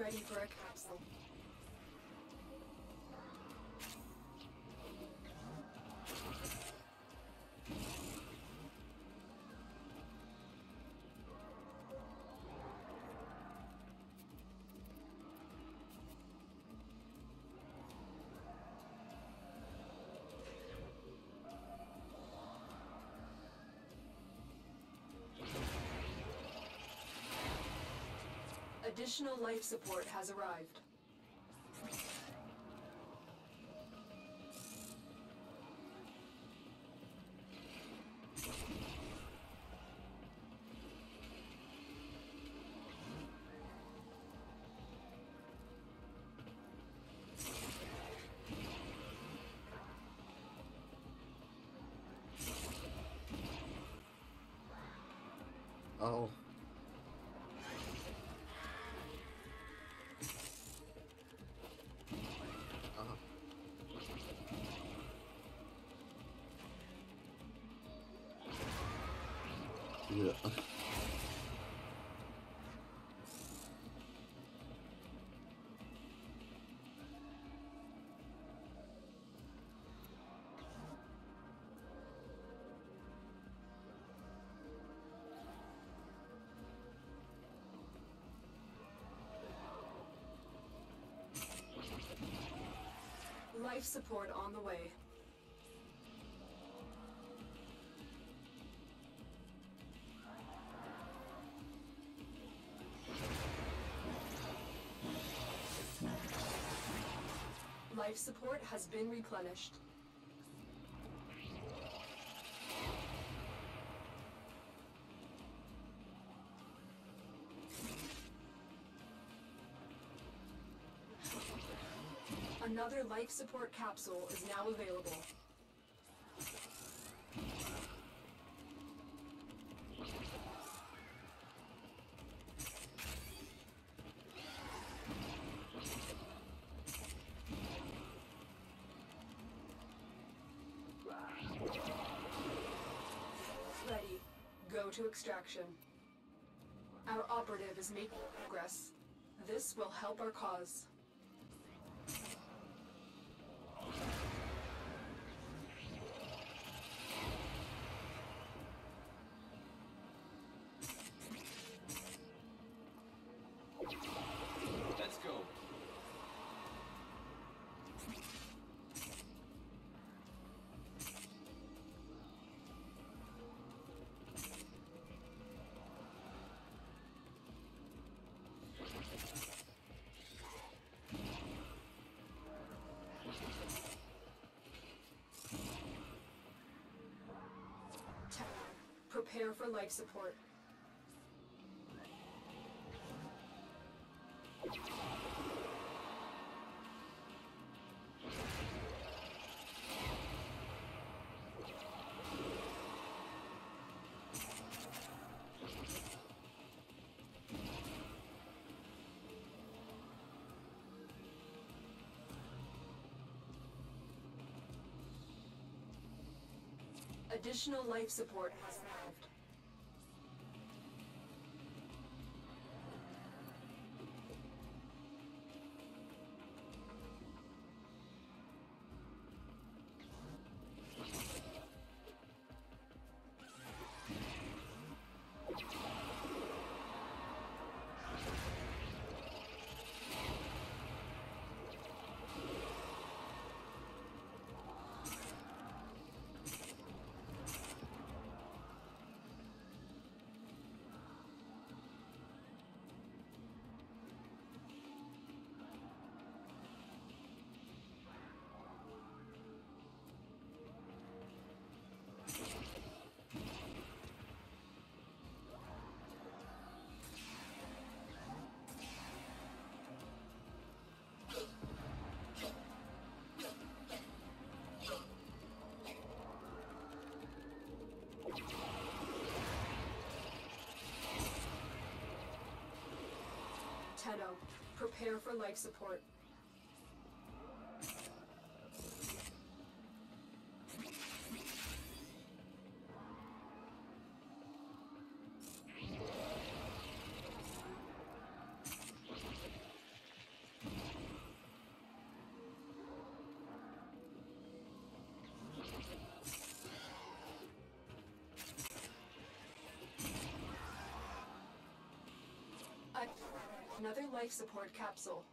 Ready for a capsule. Additional life support has arrived. Oh. Yeah. Life support on the way. Support has been replenished. Another life support capsule is now available. Ready. To extraction. Our operative is making progress. This will help our cause. Prepare for life support. Additional life support has. Tenno, prepare for life support. Another life support capsule.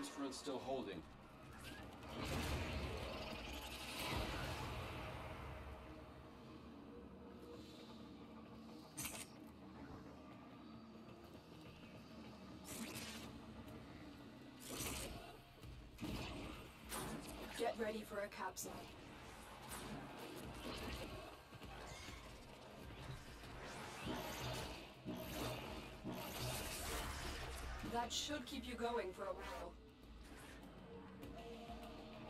Transference still holding. Get ready for a capsule. That should keep you going for a while.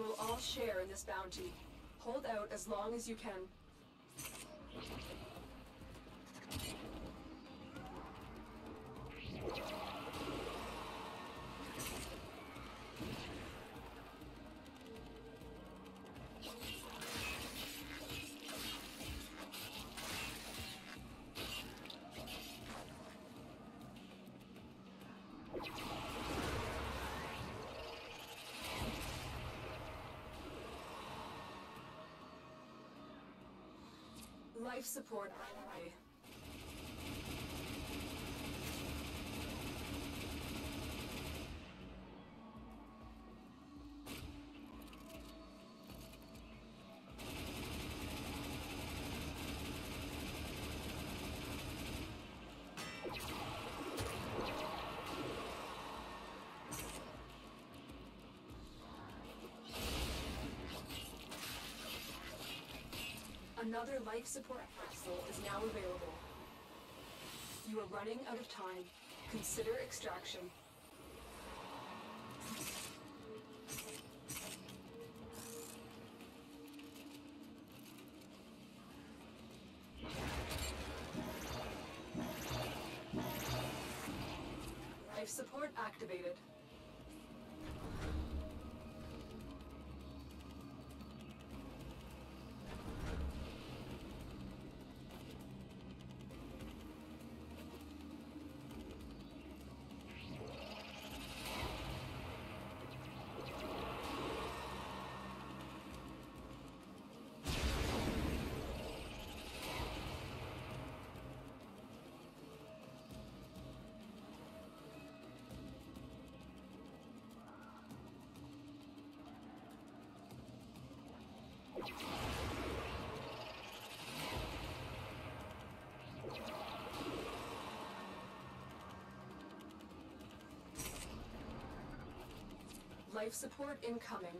We will all share in this bounty. Hold out as long as you can. Life support underway. Another life support capsule is now available. You are running out of time. Consider extraction. Life support activated. Life support incoming.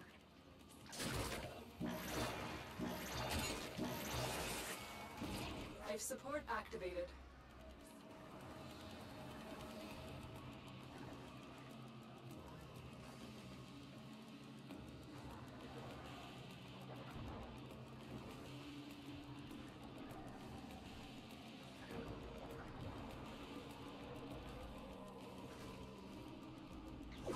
Life support activated.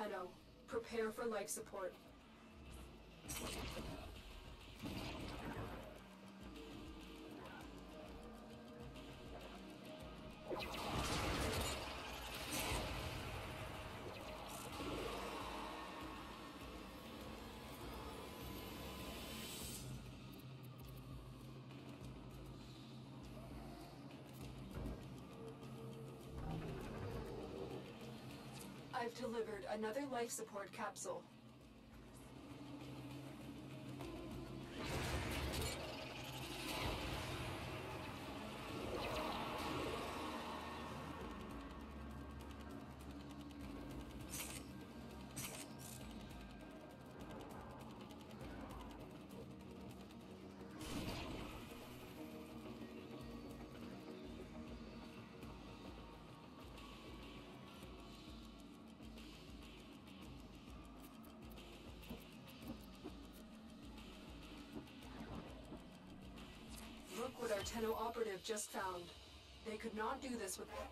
Tenno. Prepare for life support. I've delivered another life support capsule. Tenno operative just found. They could not do this without...